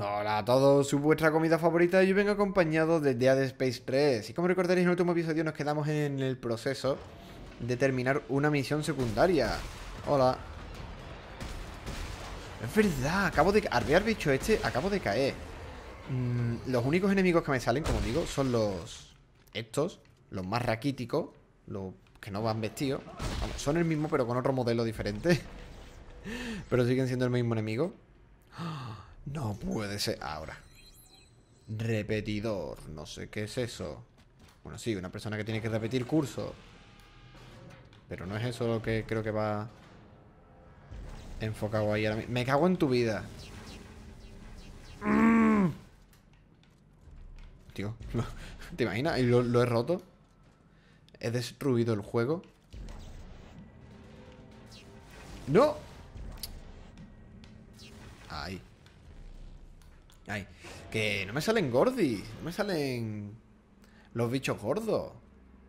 Hola a todos, su vuestra comida favorita yo vengo acompañado de Dead Space 3 Y como recordaréis en el último episodio nos quedamos en el proceso de terminar una misión secundaria. Hola. Es verdad, acabo de... Al bicho este, acabo de caer. Mm, Los únicos enemigos que me salen, como digo, son los... Estos, los más raquíticos Los que no van vestidos. Son el mismo pero con otro modelo diferente. Pero siguen siendo el mismo enemigo. ¡Ah! No puede ser ahora. Repetidor. No sé qué es eso. Bueno, sí, una persona que tiene que repetir curso. Pero no es eso lo que creo que va enfocado ahí ahora. Me cago en tu vida. Tío, ¿te imaginas? Y lo he roto. He destruido el juego. ¡No! Que no me salen gordis, no me salen los bichos gordos.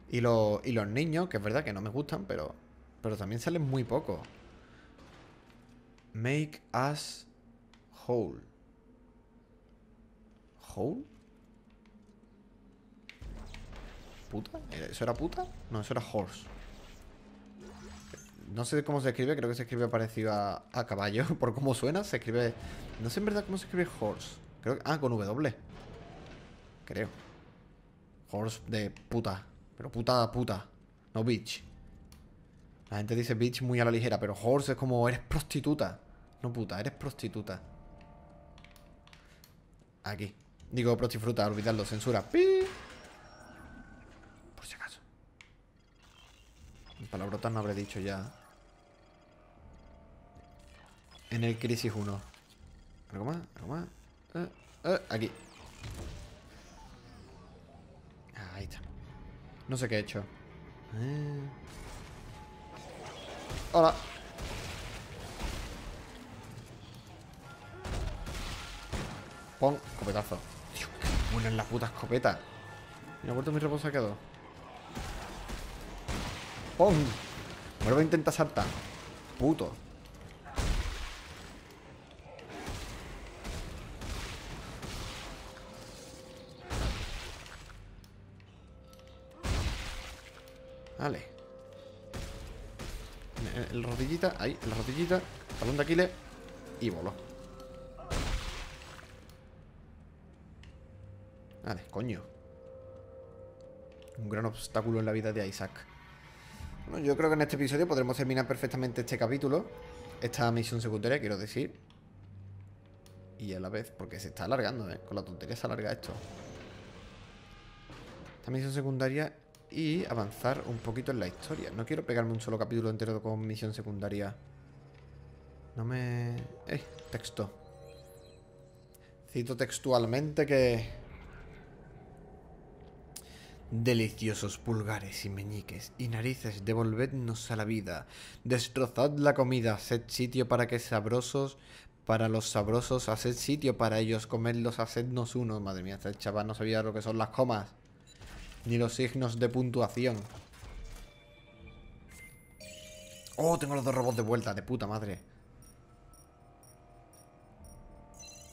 Y los, y los niños, que es verdad que no me gustan, pero, pero también salen muy poco. Make us whole. ¿Whole? ¿Puta? ¿Eso era puta? No, eso era horse. No sé cómo se escribe, creo que se escribe parecido a, a caballo. Por cómo suena, se escribe... No sé en verdad cómo se escribe horse. Creo. Ah, con W. Creo. Horse de puta. Pero puta, puta. No bitch. La gente dice bitch muy a la ligera, pero horse es como eres prostituta. No puta, eres prostituta. Aquí. Digo prostifruta, olvidarlo, censura. ¡Pi! Por si acaso. Palabrotas no habré dicho ya. En el Crisis 1. ¿Algo más? ¿Algo más? Eh, eh, aquí. Ahí está. No sé qué he hecho. Eh. Hola. Pon, escopetazo. Tío, qué buena es la puta escopeta. Me ha vuelto mi reposo quedado. ¡Pum! Vuelvo a intentar saltar. Puto. El, rodillita, ahí, la rodillita. Talón de Aquiles. Y voló. Vale, coño. Un gran obstáculo en la vida de Isaac. Bueno, yo creo que en este episodio podremos terminar perfectamente este capítulo. Esta misión secundaria, quiero decir. Y a la vez, porque se está alargando, ¿eh? Con la tontería se alarga esto. Esta misión secundaria y avanzar un poquito en la historia. No quiero pegarme un solo capítulo entero con misión secundaria. No me... ¡Eh! Texto. Cito textualmente que... Deliciosos pulgares y meñiques y narices, devolvednos a la vida. Destrozad la comida, haced sitio para que sabrosos... Para los sabrosos, haced sitio para ellos, comedlos, hacednos uno. Madre mía, este chaval no sabía lo que son las comas. Ni los signos de puntuación. Oh, tengo los dos robots de vuelta, de puta madre.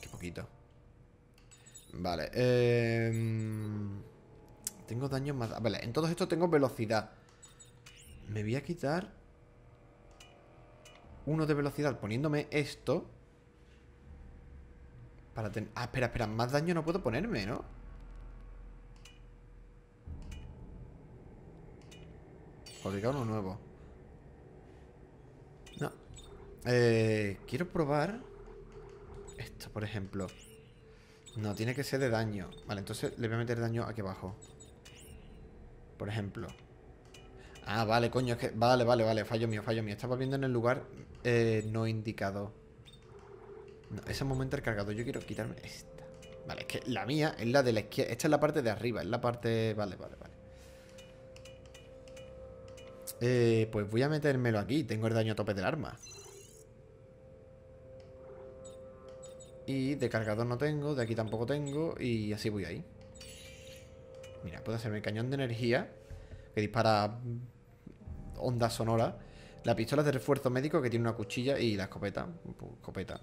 Qué poquito. Vale, eh... Tengo daño más... Vale, en todo esto tengo velocidad. Me voy a quitar... Uno de velocidad poniéndome esto. Para tener... Ah, espera, espera. Más daño no puedo ponerme, ¿no? Fabricar uno nuevo. No. Eh, quiero probar esto, por ejemplo. No, tiene que ser de daño. Vale, entonces le voy a meter daño aquí abajo. Por ejemplo. Ah, vale, coño, es que... Vale, vale, vale, fallo mío, fallo mío. Estaba viendo en el lugar eh, no indicado. No, ese momento el cargador. Yo quiero quitarme esta. Vale, es que la mía es la de la izquierda. Esta es la parte de arriba, es la parte... Vale, vale, vale. Eh, pues voy a metérmelo aquí. Tengo el daño a tope del arma. Y de cargador no tengo, de aquí tampoco tengo. Y así voy ahí. Mira, puedo hacerme el cañón de energía. Que dispara ondas sonoras. La pistola de refuerzo médico que tiene una cuchilla. Y la escopeta. Pues, escopeta.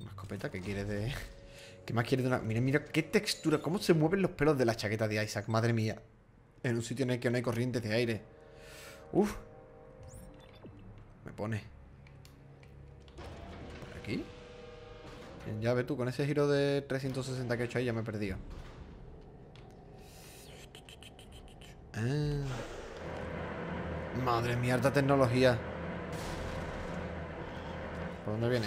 Una escopeta que quiere de... ¿Qué más quiere de una...? Mira, mira, qué textura. Cómo se mueven los pelos de la chaqueta de Isaac. Madre mía. En un sitio en el que no hay corrientes de aire. Uf. Me pone. ¿Por aquí? Ya ve tú, con ese giro de 360 que he hecho ahí ya me he perdido. Ah. Madre mía, alta tecnología. ¿Por dónde viene?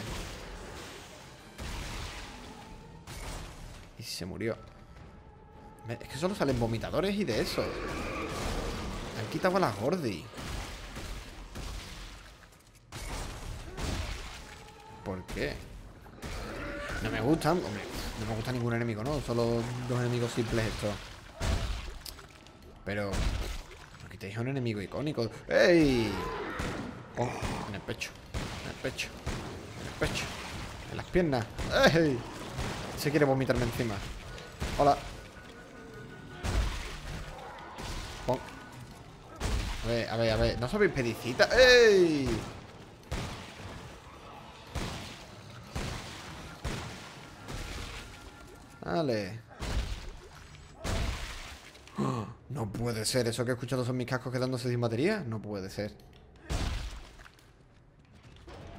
Y se murió. Es que solo salen vomitadores y de eso. Han quitado a la Gordi. ¿Por qué? No me gustan, hombre. No me gusta ningún enemigo, ¿no? Solo dos enemigos simples estos. Pero... Aquí tenéis un enemigo icónico. ¡Ey! Oh, en el pecho. En el pecho. En el pecho. En las piernas. ¡Ey! Se quiere vomitarme encima. Hola. Ver, a ver, a ver. ¿No sabéis pedicita? ¡Ey! Vale. No puede ser. ¿Eso que he escuchado son mis cascos quedándose sin batería? No puede ser.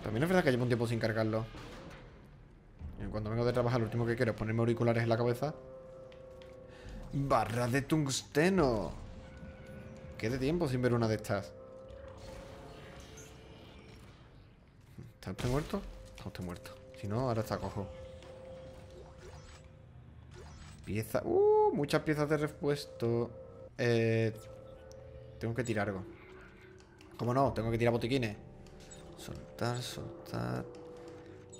También es verdad que llevo un tiempo sin cargarlo. Y cuando vengo de trabajar, lo último que quiero es ponerme auriculares en la cabeza. Barra de tungsteno. Qué de tiempo sin ver una de estas. ¿Está usted muerto? Está usted muerto. Si no, ahora está cojo. Pieza. Uh, muchas piezas de repuesto. Eh, tengo que tirar algo. ¿Cómo no? Tengo que tirar botiquines. Soltar, soltar.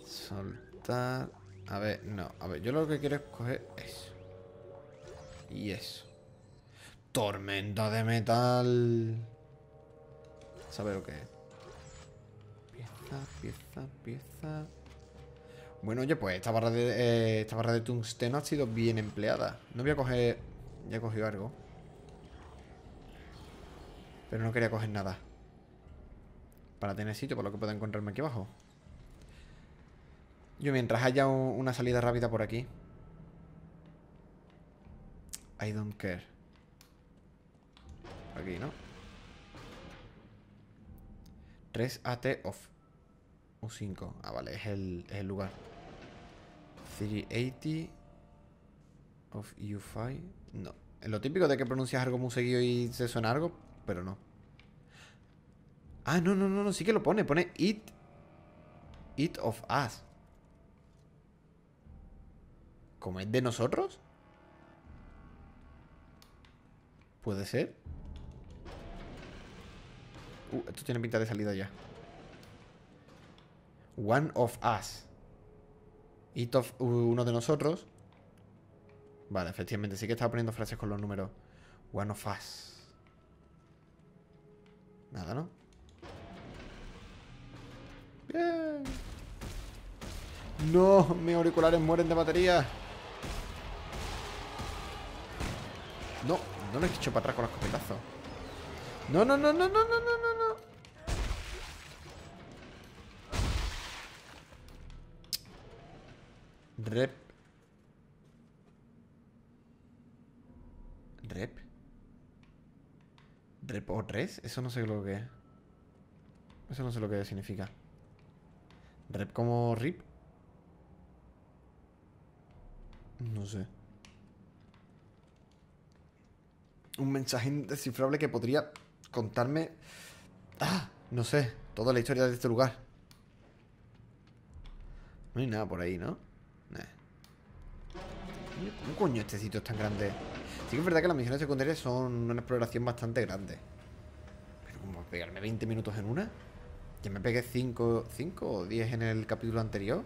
Soltar. A ver, no. A ver, yo lo que quiero es coger eso. Y eso. Tormenta de metal. ¿Sabe lo que es? Pieza, pieza, pieza. Bueno, oye, pues esta barra de eh, esta barra de tungsteno ha sido bien empleada. No voy a coger... Ya he cogido algo. Pero no quería coger nada. Para tener sitio por lo que pueda encontrarme aquí abajo. Yo mientras haya una salida rápida por aquí. I don't care. Aquí, ¿no? 3 AT off. U5. Ah, vale, es el, es el lugar. 380 of U5. No. Lo típico de que pronuncias algo muy seguido y se suena algo, pero no. Ah, no, no, no, no, sí que lo pone. Pone It. It of Us. ¿Como es de nosotros? ¿Puede ser? Uh, esto tiene pinta de salida ya. One of Us. It of uno de nosotros. Vale, efectivamente, sí que estaba poniendo frases con los números. One of Us. Nada, ¿no? Bien. No, mis auriculares mueren de batería. No, no lo he hecho para atrás con los escopetazos. No, no, no, no, no, no, no, no, Rep. Rep. Rep o res. Eso no sé lo que es. Eso no sé lo que significa. Rep como rip. No sé. Un mensaje indescifrable que podría contarme... Ah, no sé. Toda la historia de este lugar. No hay nada por ahí, ¿no? ¿Cómo coño este sitio es tan grande? Sí que es verdad que las misiones secundarias son una exploración bastante grande. Pero como pegarme 20 minutos en una. Ya me pegué 5 o 10 en el capítulo anterior.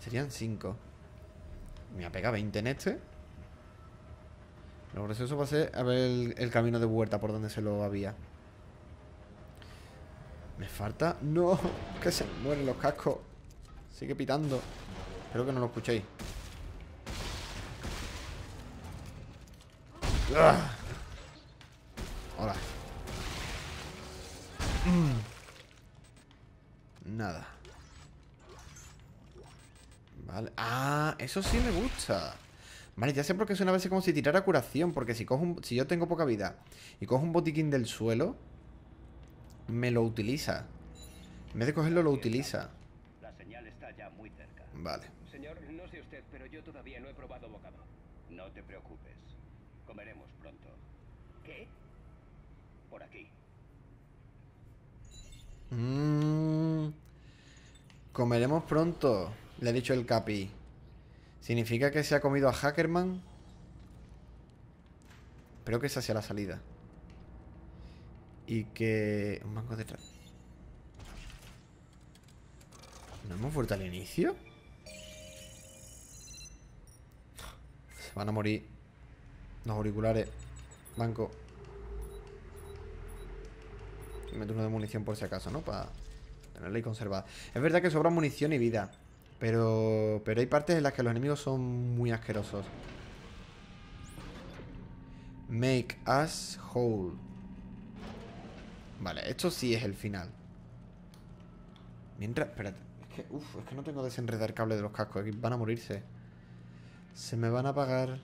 Serían 5. Me ha pegado 20 en este. Lo gracioso va a ser a ver el, el camino de vuelta por donde se lo había. Me falta... ¡No! Que se mueren los cascos. Sigue pitando. Espero que no lo escuchéis. ¡Ah! Hola. Nada. Vale. Ah, eso sí me gusta. Vale, ya sé por qué suena a veces como si tirara curación. Porque si, cojo un- si yo tengo poca vida y cojo un botiquín del suelo, me lo utiliza. En vez de cogerlo, lo utiliza. La señal está ya muy cerca. Vale. Señor, no sé usted, pero yo todavía no he probado bocado. No te preocupes. Comeremos pronto. ¿Qué? Por aquí. Mm. Comeremos pronto, le ha dicho el Capi. ¿Significa que se ha comido a Hackerman? Espero que esa sea la salida. Y que... Un banco detrás. ¿No hemos vuelto al inicio? Van a morir. Los auriculares. Banco. Y meto uno de munición por si acaso, ¿no? Para tenerla ahí conservada. Es verdad que sobra munición y vida. Pero, pero hay partes en las que los enemigos son muy asquerosos. Make us whole. Vale, esto sí es el final. Mientras... Espérate. Es que, uf, es que no tengo desenredar cable de los cascos. Aquí van a morirse. Se me van a apagar.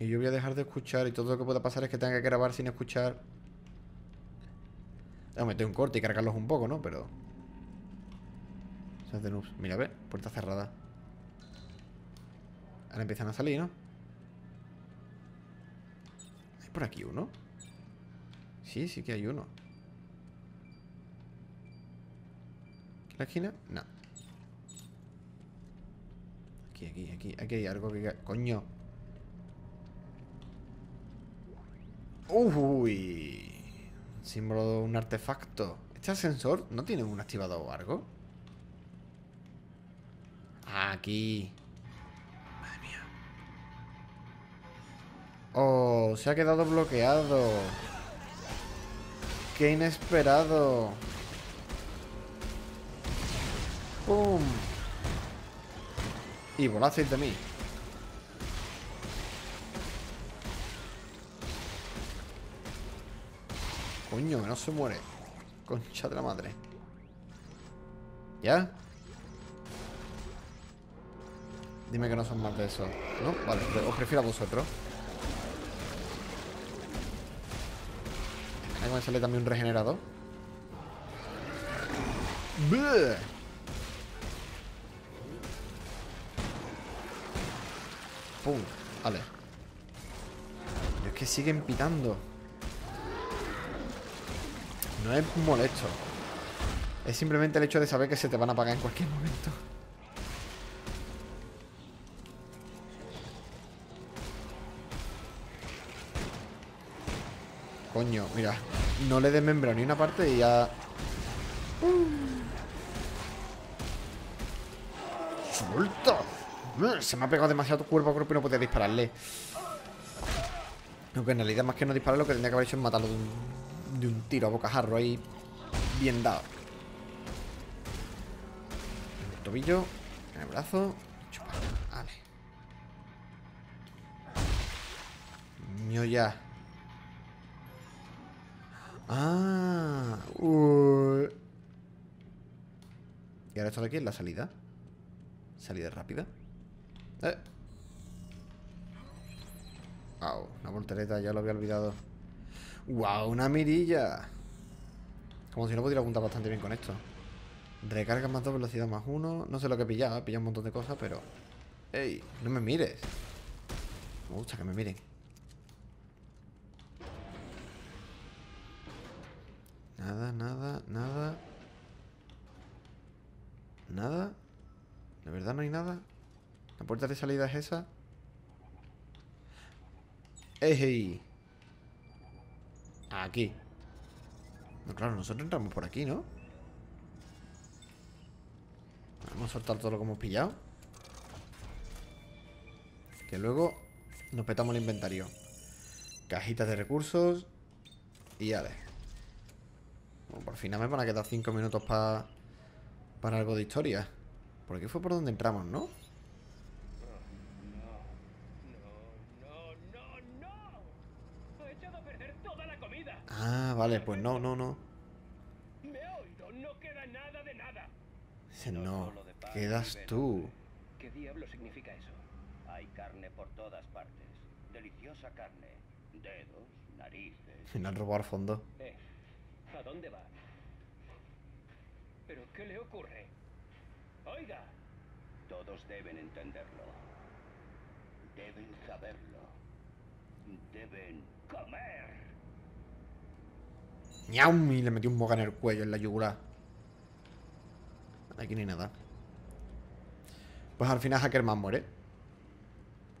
Y yo voy a dejar de escuchar y todo lo que pueda pasar es que tenga que grabar sin escuchar. Voy a meter un corte y cargarlos un poco, ¿no? Pero... Hace noobs. Mira, ve, puerta cerrada. Ahora empiezan a salir, ¿no? ¿Hay por aquí uno? Sí, sí que hay uno. ¿Aquí en la esquina? No. Aquí, aquí, aquí. Aquí hay algo que... ¡Coño! Uy, símbolo de un artefacto. ¿Este ascensor no tiene un activador o algo? Aquí. Madre mía. Oh, se ha quedado bloqueado. Qué inesperado. ¡Pum! Y volasteis de mí. Coño, que no se muere. Concha de la madre. ¿Ya? Dime que no son más de eso. ¿No? Vale, os prefiero a vosotros. Ahí me sale también un regenerador. ¡Bleh! ¡Pum! Vale. Es que siguen pitando. No es molesto. Es simplemente el hecho de saber que se te van a apagar en cualquier momento. Coño, mira. No le desmembro ni una parte y ya... ¡Suelta! Se me ha pegado demasiado cuerpo a cuerpo y no podía dispararle. Aunque en realidad más que no disparar lo que tendría que haber hecho es matarlo de un, tiro a bocajarro ahí bien dado. En el tobillo, en el brazo, chupa. Vale. Mío ya. Ah. uy. Y ahora esto de aquí es la salida. Salida rápida. Eh. Wow, una voltereta, ya lo había olvidado. Wow, una mirilla. Como si no pudiera apuntar bastante bien con esto. Recarga más 2, velocidad más 1. No sé lo que he pillado, he pillado un montón de cosas, pero. ¡Ey! No me mires. Me gusta que me miren. Nada, nada, nada. Nada. ¿De verdad no hay nada? ¿La puerta de salida es esa? ¡Ey! Aquí. No, claro, nosotros entramos por aquí, ¿no? Vamos a soltar todo lo que hemos pillado. Que luego nos petamos el inventario. Cajitas de recursos. Y ale. Bueno, por fin me van a quedar 5 minutos pa- para algo de historia. Por aquí fue por donde entramos. No, no, no. He echado a perder toda la comida. Ah, vale, pues no, no, no. Me ha oído, no queda nada de nada. Dice, No quedas tú. ¿Qué diablo significa eso? Hay carne por todas partes. Deliciosa carne. Dedos, narices. Me han robado al fondo. Eh, ¿a dónde va? ¿Pero qué le ocurre? Oiga, Todos deben entenderlo. Deben saberlo. Deben comer. ¡Ñaum! Y le metí un boca en el cuello, en la yugular. Aquí ni nada. Pues al final Hackerman muere.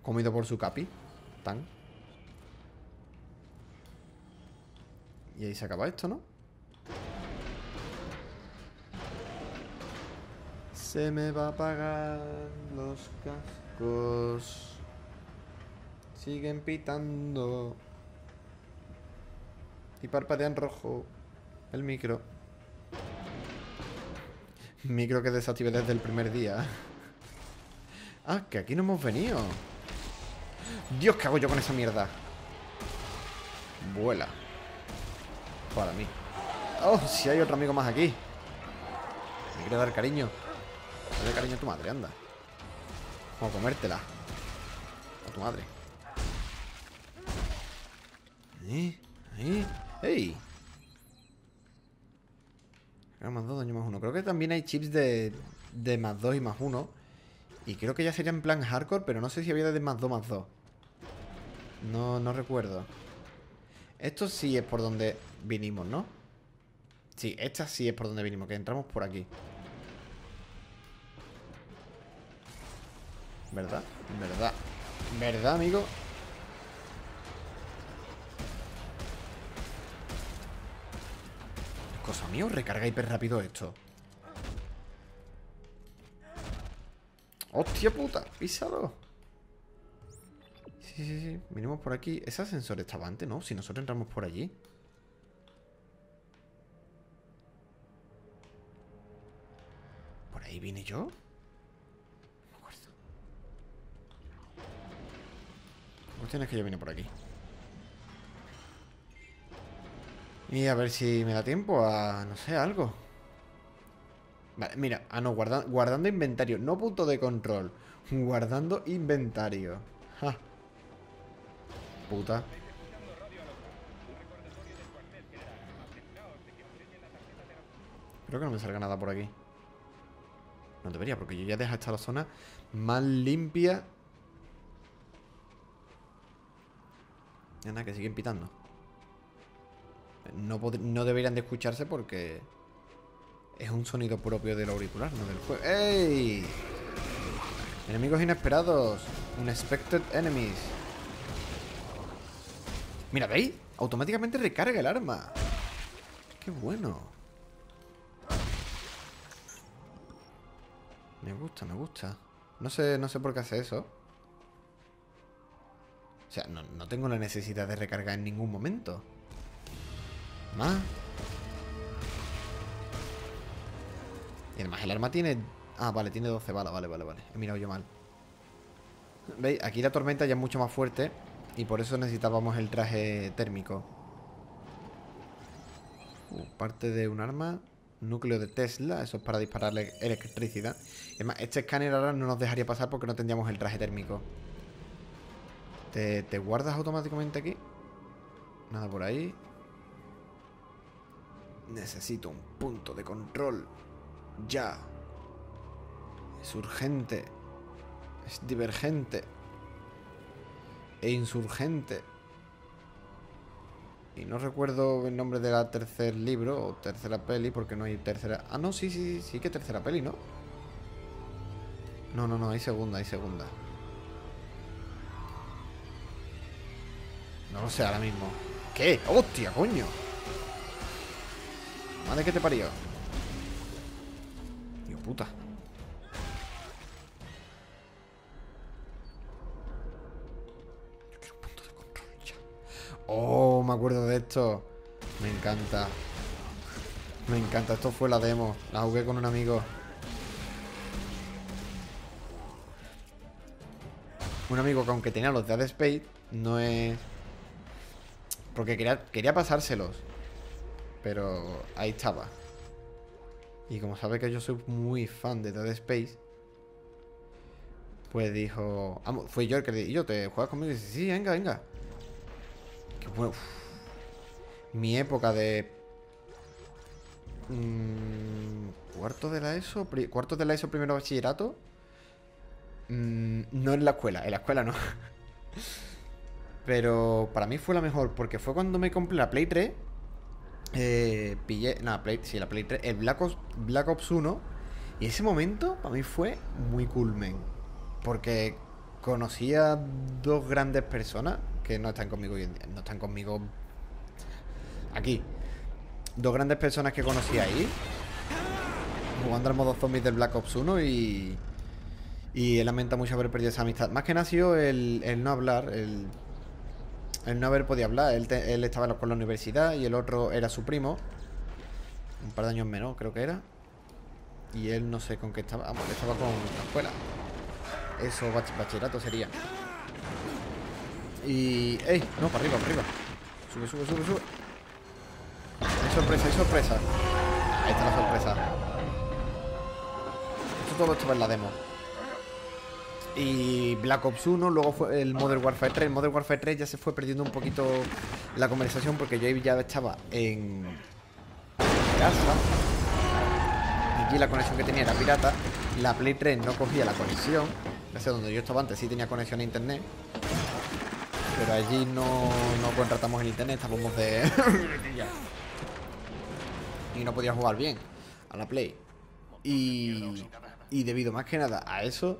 Comido por su capi. Tan. Y ahí se acaba esto, ¿no? Se me va a apagar los cascos. Siguen pitando. Y parpadean rojo. El micro. Micro que desactivé desde el primer día. Ah, que aquí no hemos venido. Dios, ¿qué hago yo con esa mierda? Vuela. Para mí. Oh, si hay otro amigo más aquí. Me quiere dar cariño. Dale cariño a tu madre, anda. Vamos a comértela. A tu madre. Ahí, ahí. ¡Ey! Era más 2, daño más 1. Creo que también hay chips de, de más 2 y más 1. Y creo que ya sería en plan hardcore, pero no sé si había de más 2 más 2. No, no recuerdo. Esto sí es por donde vinimos, ¿no? Sí, esta sí es por donde vinimos, que entramos por aquí. ¿Verdad? ¿Verdad? ¿Verdad, amigo? Cosa mía o recarga hiper rápido esto? ¡Hostia puta! ¡Písalo! Sí, sí, sí. Vinimos por aquí. Ese ascensor estaba antes, ¿no? Si nosotros entramos por allí. ¿Por ahí vine yo? No me acuerdo. La cuestión es que yo vine por aquí. Y a ver si me da tiempo a, no sé, algo. Vale, mira, ah, no, guarda- guardando inventario, no punto de control. Guardando inventario. Puta. Creo que no me salga nada por aquí. No debería, porque yo ya dejo esta la zona más limpia. Ya nada, que siguen pitando. No, no deberían de escucharse porque es un sonido propio del auricular, no del juego. ¡Ey! Enemigos inesperados. Unexpected enemies. Mira, ¿veis? Automáticamente recarga el arma. Qué bueno. Me gusta, me gusta. No sé, no sé por qué hace eso. O sea, no, no tengo la necesidad de recargar en ningún momento. Más. Y además el arma tiene... Ah, vale, tiene 12 balas, vale, vale, vale. He mirado yo mal. ¿Veis? Aquí la tormenta ya es mucho más fuerte y por eso necesitábamos el traje térmico. Uh, parte de un arma. Núcleo de Tesla, eso es para dispararle electricidad. Y además, este escáner ahora no nos dejaría pasar porque no tendríamos el traje térmico. ¿Te, te guardas automáticamente aquí? Nada por ahí. Necesito un punto de control. Ya. Es urgente. Es divergente. E insurgente. Y no recuerdo el nombre de la tercer libro o tercera peli porque no hay tercera. Ah, no, sí, sí, sí que tercera peli, ¿no? No, no, no, hay segunda, hay segunda. No lo sé ahora mismo. ¿Qué? ¡Hostia, coño! Madre que te parió. Tío puta. Yo quiero un punto de control ya. Oh, me acuerdo de esto. Me encanta. Me encanta. Esto fue la demo. La jugué con un amigo. Un amigo que aunque tenía los de Dead Space, no es... Porque quería, quería pasárselos. Pero ahí estaba. Y como sabe que yo soy muy fan de Dead Space, pues dijo. Fue yo el que le dije, yo, ¿te juegas conmigo? Y dice, sí, venga, venga. Qué bueno. Mi época de. mm, cuarto de la ESO. cuarto de la ESO, primero bachillerato. Mm, no en la escuela, en la escuela no. Pero para mí fue la mejor, porque fue cuando me compré la Play 3. Eh, pillé. No, sí, la Play 3. El Black Ops, Black Ops 1. Y ese momento para mí fue muy cool, men. Porque conocí a dos grandes personas que no están conmigo hoy en día. No están conmigo aquí. Dos grandes personas que conocí ahí. Jugando al modo zombies del Black Ops 1 y. Y él lamenta mucho haber perdido esa amistad. Más que nació el, el no hablar, el, el no haber podido hablar. Él, él estaba con la universidad y el otro era su primo. Un par de años menor, creo que era. Y él no sé con qué estaba. Vamos, estaba con la escuela. Eso, bach- bachillerato sería. Y. ¡Ey! No, para arriba, para arriba. Sube, sube, sube, sube. Hay sorpresa, hay sorpresa. Ahí está la sorpresa. Esto todo estaba en la demo. Y Black Ops 1, luego fue el Modern Warfare 3. El Modern Warfare 3 ya se fue perdiendo un poquito la conversación porque yo ya estaba en casa. Allí la conexión que tenía era pirata. La Play 3 no cogía la conexión. Gracias a donde yo estaba antes sí tenía conexión a internet. Pero allí no, no contratamos el internet, estábamos de. y no podía jugar bien a la Play. Y, y debido más que nada a eso,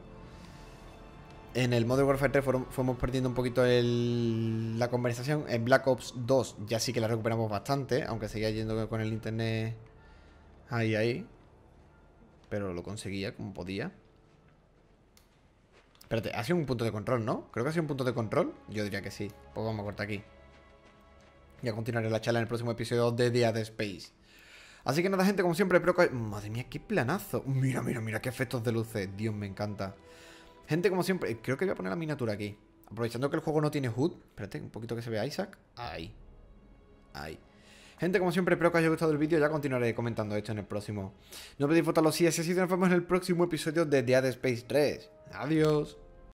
en el Modern Warfare 3 fueron- fuimos perdiendo un poquito la conversación. En Black Ops 2 ya sí que la recuperamos bastante, aunque seguía yendo con el internet ahí, ahí. Pero lo conseguía como podía. Espérate, ha sido un punto de control, ¿no? Creo que ha sido un punto de control. Yo diría que sí. Pues vamos a cortar aquí. Y a continuaré la charla en el próximo episodio de Dead Space. Así que nada, gente, como siempre, espero que... Madre mía, qué planazo. Mira, mira, mira, qué efectos de luces. Dios, me encanta. Gente, como siempre, creo que voy a poner la miniatura aquí. Aprovechando que el juego no tiene HUD. Espérate, un poquito que se vea Isaac. Ahí. Ahí. Gente, como siempre, espero que os haya gustado el vídeo. Ya continuaré comentando esto en el próximo. No olvidéis votarlo si es así. Nos vemos en el próximo episodio de Dead Space 3. Adiós.